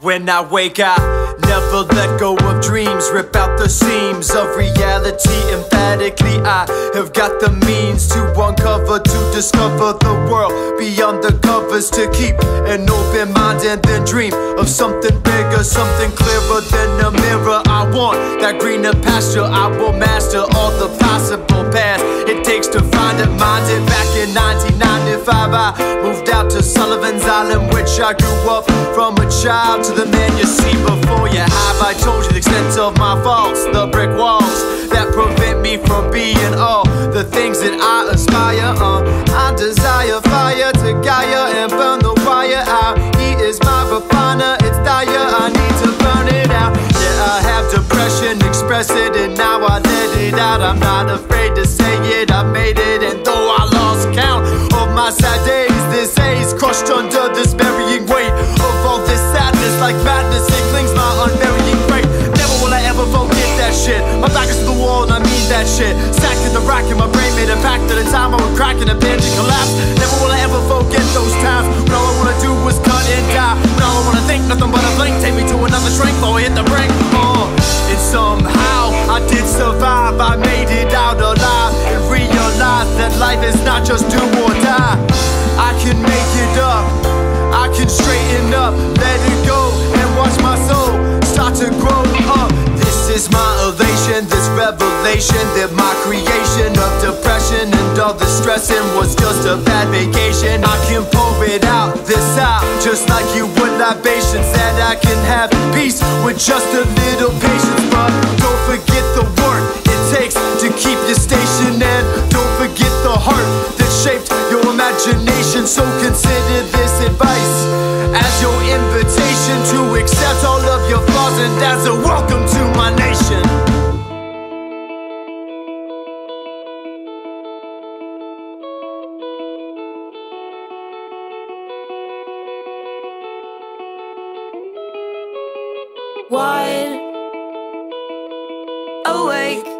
When I wake, I never let go of dreams. Rip out the seams of reality emphatically. I have got the means to uncover, to discover the world beyond the covers. To keep an open mind and then dream of something bigger, something clearer than a mirror. I want that greener pasture. I will master all the possible paths it takes to find it. Mind it back in 1995. I moved out to Sullivan's Island, which I grew up from a child to the man you see before you have. I told you the extent of my faults, the brick walls that prevent me from being all the things that I aspire. Uh, Sacked in the rack, and my brain made a pact at a time I would crack and a binge and collapse. Never will I ever forget those times when all I wanna do was cut and die. When all I wanna think nothing but a blink, take me to another before I hit the brink. Uh, and somehow I did survive. I made it out alive and realized that life is not just do or die. I can make it up. I can straighten up, revelation that my creation of depression and all the stressing was just a bad vacation. I can pour it out, this out, just like you would libations. That I can have peace with just a little patience. But don't forget the work it takes to keep your station, and don't forget the heart that shaped your imagination. So consider this advice as your invitation to accept all of your flaws and as a welcome to wide awake.